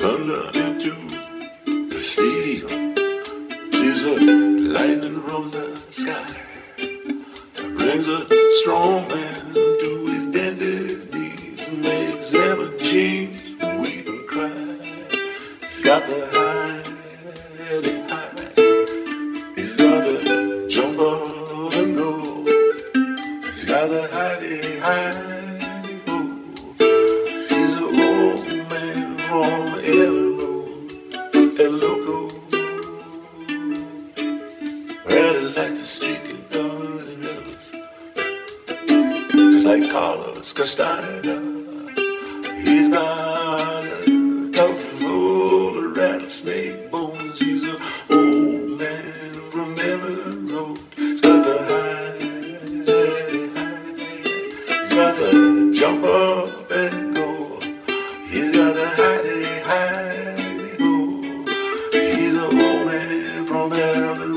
thunder into the stadium. She's a lightning from the sky. Brings a strong man to his bended knees. Makes Emma James weep and cry. He's got the high, high. He's got the jump up and go. He's got the hidey high. He likes to speak riddles, just like Carlos Castaneda. He's got a cup full rattlesnake bones. He's an old man from Elland Road. He's got the high, high. He's got the jump up and wherever